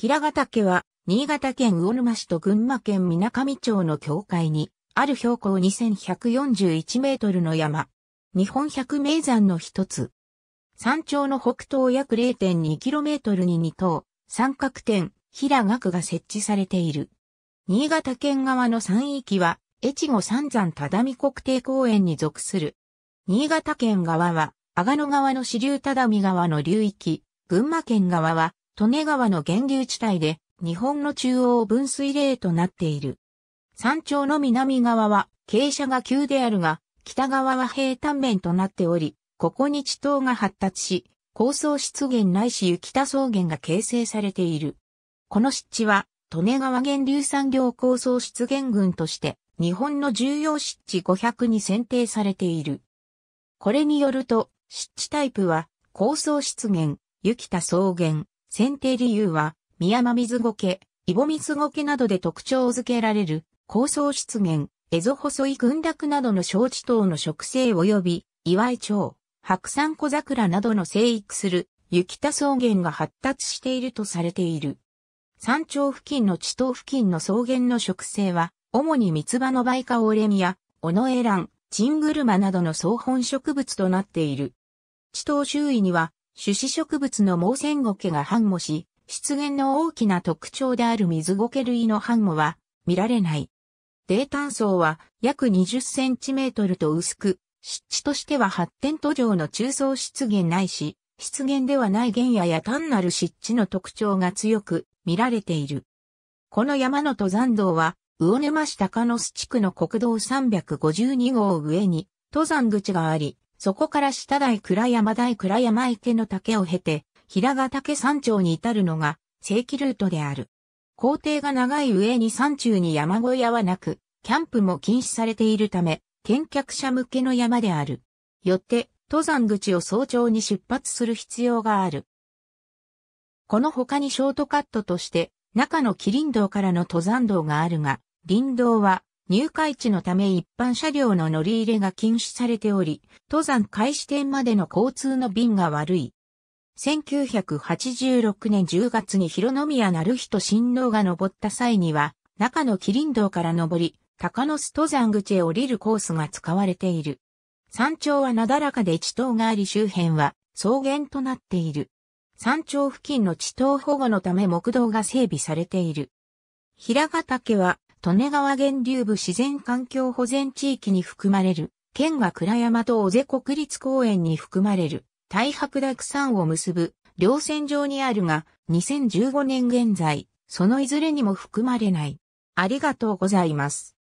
平ヶ岳は、新潟県魚沼市と群馬県水上町の境界に、ある標高2141メートルの山。日本百名山の一つ。山頂の北東約 0.2km に2棟、三角点、平岳が設置されている。新潟県側の山域は、越後三山只見国定公園に属する。新潟県側は、阿賀野川の支流只見川の流域、群馬県側は、利根川の源流地帯で、日本の中央分水嶺となっている。山頂の南側は、傾斜が急であるが、北側は平坦面となっており、ここに地頭が発達し、高層湿原ないし雪田草原が形成されている。この湿地は、利根川源流産業高層湿原群として、日本の重要湿地500に選定されている。これによると、湿地タイプは、高層湿原、雪田草原、選定理由は、宮山水苔、イボ水苔などで特徴づけられる、高層湿原、エゾ細い群落などの小地等の植生及び、岩井町、白山小桜などの生育する、雪田草原が発達しているとされている。山頂付近の地頭付近の草原の植生は、主に三つ葉のバイカオレミや、オノエラン、チングルマなどの草本植物となっている。地頭周囲には、種子植物の毛線苔が繁茂し、湿原の大きな特徴である水苔類の繁茂は見られない。泥炭層は約20センチメートルと薄く、湿地としては発展途上の中層湿原ないし、湿原ではない原野や単なる湿地の特徴が強く見られている。この山の登山道は、魚沼市高野巣地区の国道352号上に登山口があり、そこから下台倉山台倉山池の竹を経て、平ヶ岳山頂に至るのが正規ルートである。工程が長い上に山中に山小屋はなく、キャンプも禁止されているため、見客者向けの山である。よって、登山口を早朝に出発する必要がある。この他にショートカットとして、中の麒麟道からの登山道があるが、林道は入会地のため一般車両の乗り入れが禁止されており、登山開始点までの交通の便が悪い。1986年10月に広宮成人親王が登った際には、中の麒麟道から登り、高野巣登山口へ降りるコースが使われている。山頂はなだらかで地頭があり周辺は草原となっている。山頂付近の地頭保護のため木道が整備されている。平ヶ岳は利根川源流部自然環境保全地域に含まれる、県は倉山と尾瀬国立公園に含まれる、大白濁山を結ぶ、稜線上にあるが、2015年現在、そのいずれにも含まれない。ありがとうございます。